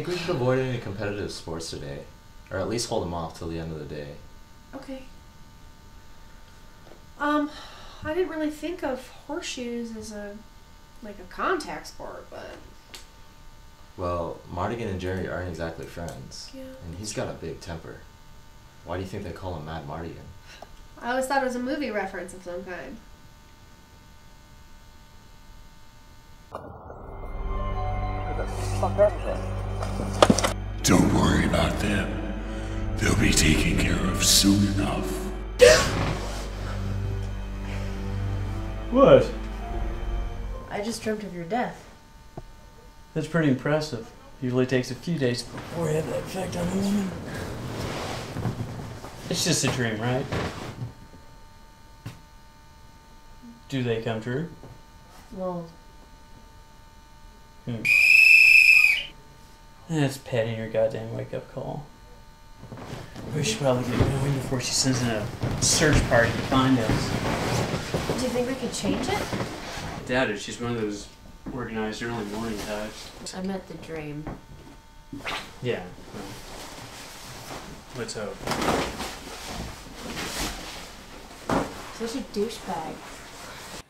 I think we should avoid any competitive sports today, or at least hold them off till the end of the day. Okay. Um, I didn't really think of horseshoes as a like a contact sport, but Well, Martigan and Jerry aren't exactly friends, yeah. and he's got a big temper. Why do you think they call him Mad Martigan? I always thought it was a movie reference of some kind. Don't worry about them. They'll be taken care of soon enough. What? I just dreamt of your death. That's pretty impressive. Usually takes a few days before you have that effect on a woman. It's just a dream, right? Do they come true? Well, Hmm. That's petting your goddamn wake up call. We should probably get going before she sends in a search party to find us. do you think we could change it? I doubt it. She's one of those organized early morning types. I meant the dream. Yeah. Well, let's hope. Such a douchebag.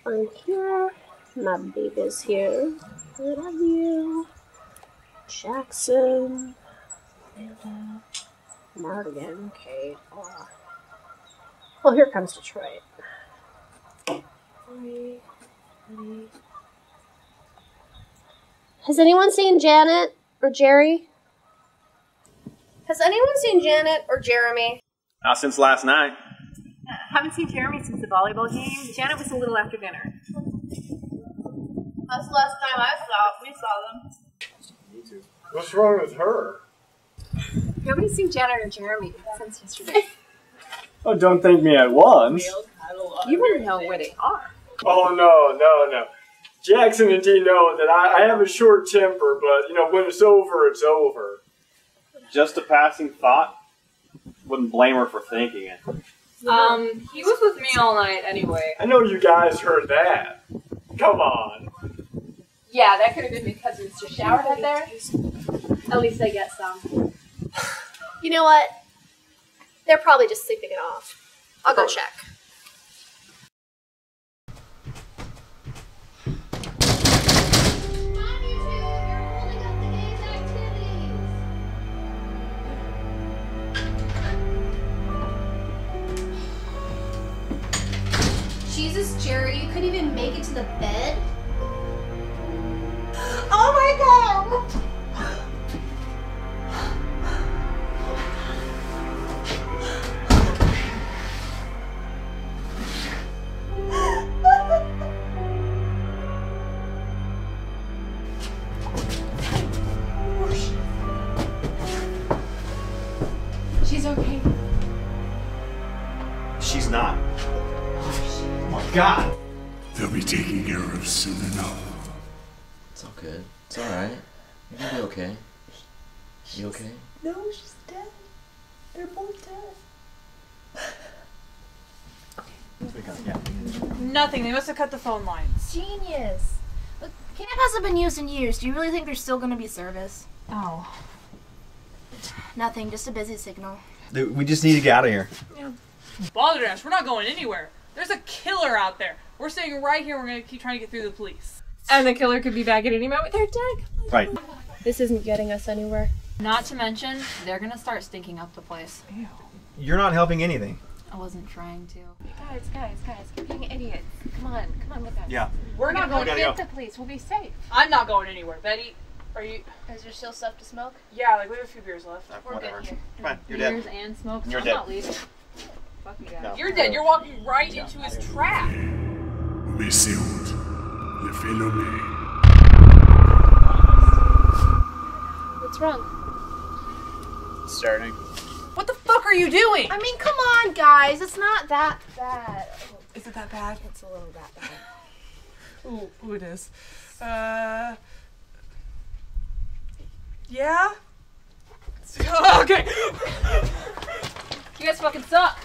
I'm here. My baby's here. I love you. Jackson. And, uh, Martigan. Okay. Oh. Well, here comes Detroit. Three, three. Has anyone seen Janet or Jerry? Has anyone seen Janet or Jeremy? Not since last night. Haven't seen Jeremy since the volleyball game. Janet was a little after dinner. That's the last time I saw. We saw them. What's wrong with her? Nobody's seen Janet or Jeremy since yesterday. Oh, don't thank me at once. You wouldn't know where they are. Oh no, no, no. Jackson and Dee know that I, I have a short temper, but you know when it's over, it's over. Just a passing thought. Wouldn't blame her for thinking it. Um, he was with me all night anyway. I know you guys heard that. Come on. Yeah, that could have been because it was just shower head there. At least I get some. You know what? They're probably just sleeping it off. I'll go check. Jesus, Jerry, you couldn't even make it to the bed? Oh my god! Nothing. They must have cut the phone lines. Genius. Look, camp hasn't been used in years. Do you really think there's still gonna be service? Oh. Nothing, just a busy signal. We just need to get out of here. Bothered us. We're not going anywhere. There's a killer out there. We're staying right here. We're gonna keep trying to get through the police. And the killer could be back at any moment. They're dead. Right. This isn't getting us anywhere. Not to mention, they're gonna start stinking up the place. You're not helping anything. I wasn't trying to. Guys, guys, guys, quit being idiots. Come on, come on with us. Yeah. We're not going. Gotta get go. the police. We'll be safe. I'm not going anywhere. Betty, are you? Is there still stuff to smoke? Yeah, like we have a few beers left. Uh, We're good Whatever. here. Fine. You're Beers dead. and smoke. You're I'm dead. not leaving. Fuck you guys. No. You're dead. You're walking right into his trap. Messieurs, le phénomène. What's wrong? Starting. What the fuck are you doing? I mean, come on, guys. It's not that bad. Is it that bad? It's a little that bad. Ooh, ooh it is. Uh. Yeah. okay. You guys fucking suck.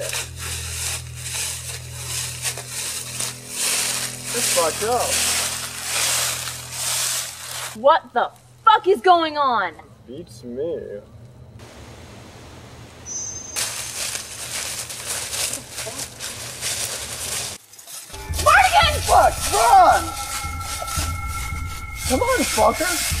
Shit. Fucked up. What the fuck is going on? Beats me. Martigan! Fuck, run! Come on, fucker!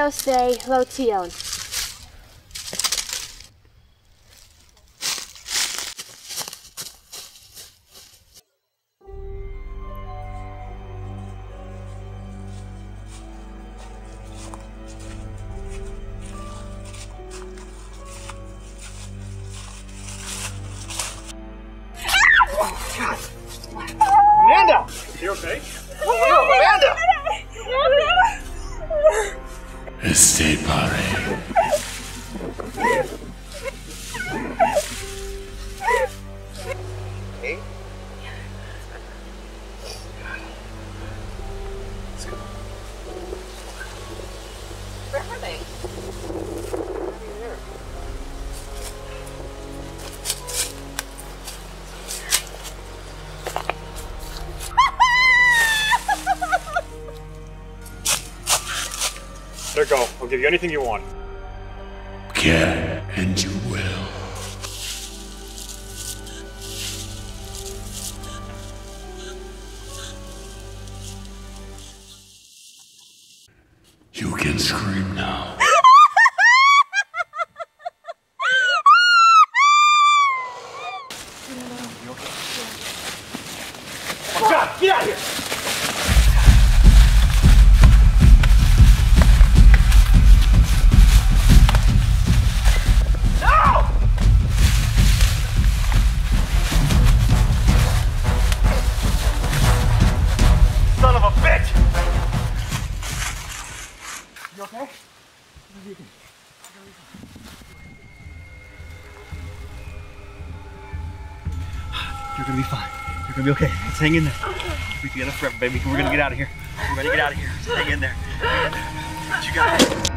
Velios de Lotion. Amanda! You okay? Give you anything you want. Can be okay. Let's hang in there. We're together forever, baby. We're gonna get out of here. We're gonna get out of here. Just hang in there. You got it.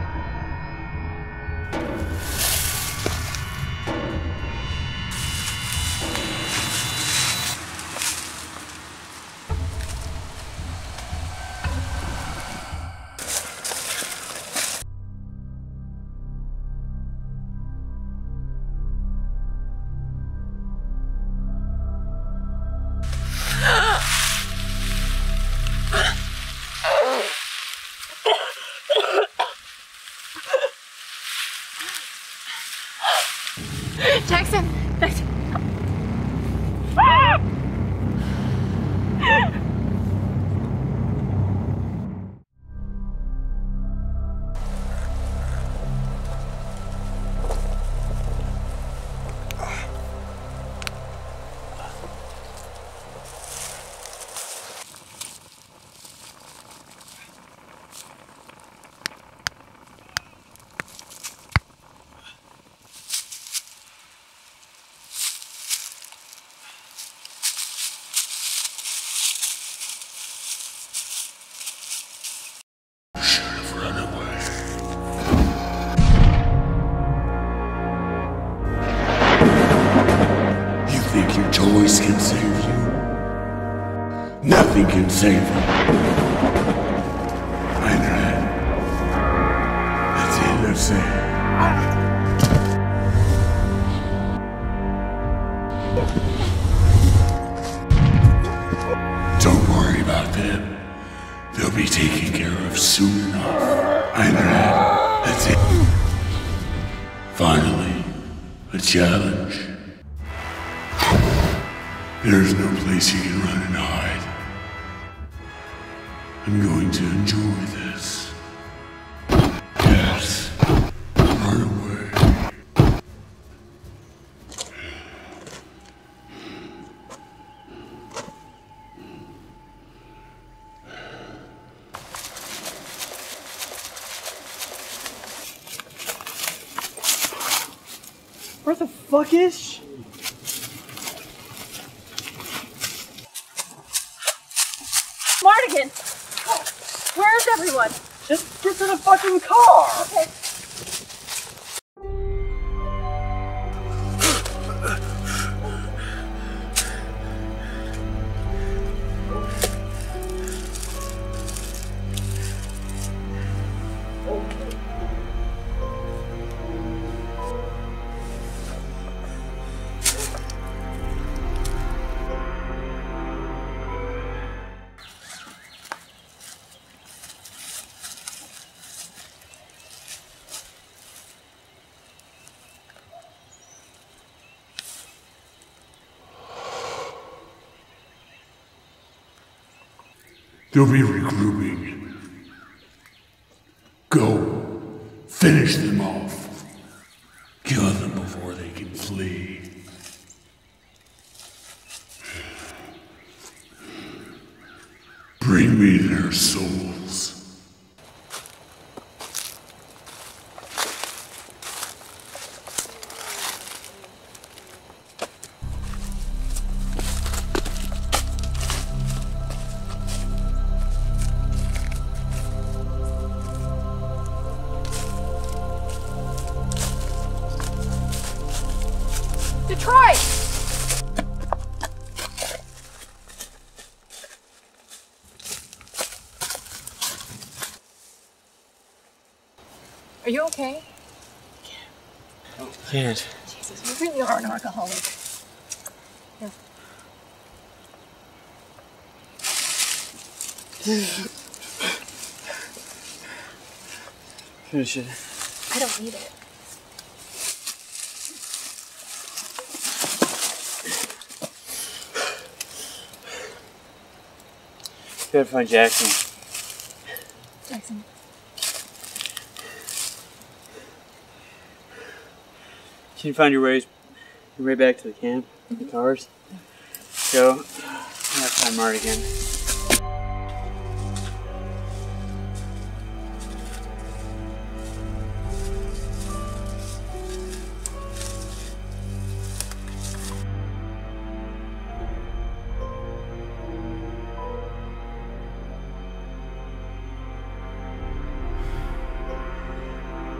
Save. Einrad. That's it, that's it. Don't worry about them. They'll be taken care of soon enough. Einrad. That's it. Finally, a challenge. There's no place you can run and hide. I'm going to enjoy this. Yes. Run away. Where the fuck is she? Martigan! Everyone? Just get to the fucking car! Okay. They'll be regrouping. Go. Finish them Can't. Jesus, you really are an alcoholic. Finish it. I don't need it. Gotta find. Jackson. Can you find your ways your way back to the camp? The mm-hmm. cars? Go. I'm gonna find Martigan.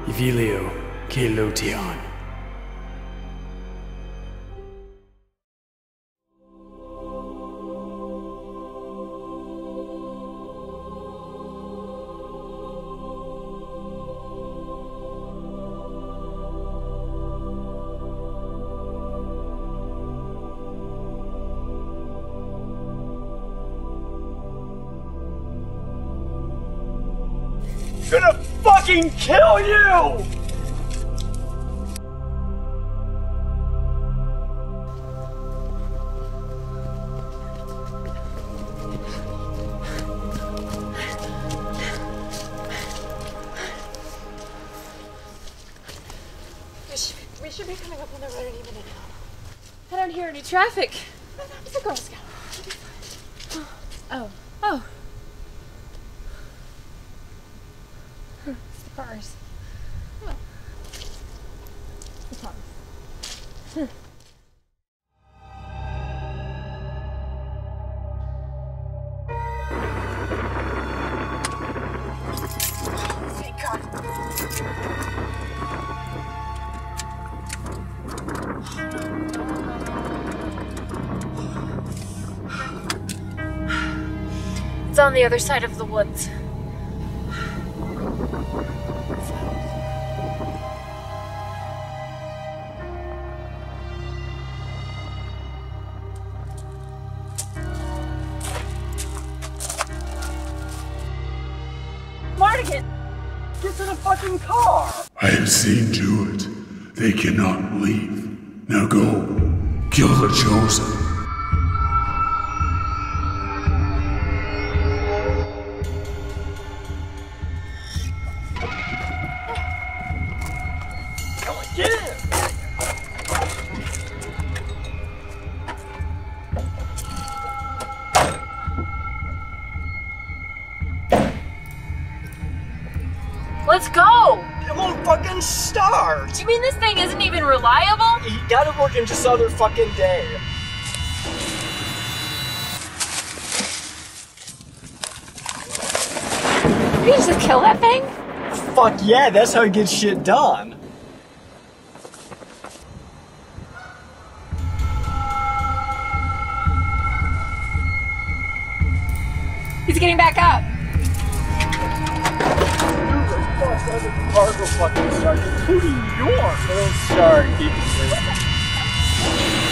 Evilio Kelotion. Fucking kill you! We should, we should be coming up on the road any minute now. I don't hear any traffic. It's a Girl Scout. Oh. It's on the other side of the woods. Martigan! Get to the fucking car! I have seen to it. They cannot leave. Now go. Kill the chosen. Start! Do you mean this thing isn't even reliable? You gotta work in just other fucking day. You just kill that thing? Fuck yeah, that's how you get shit done. Fucking start, including yours. It'll start. Keep it I'm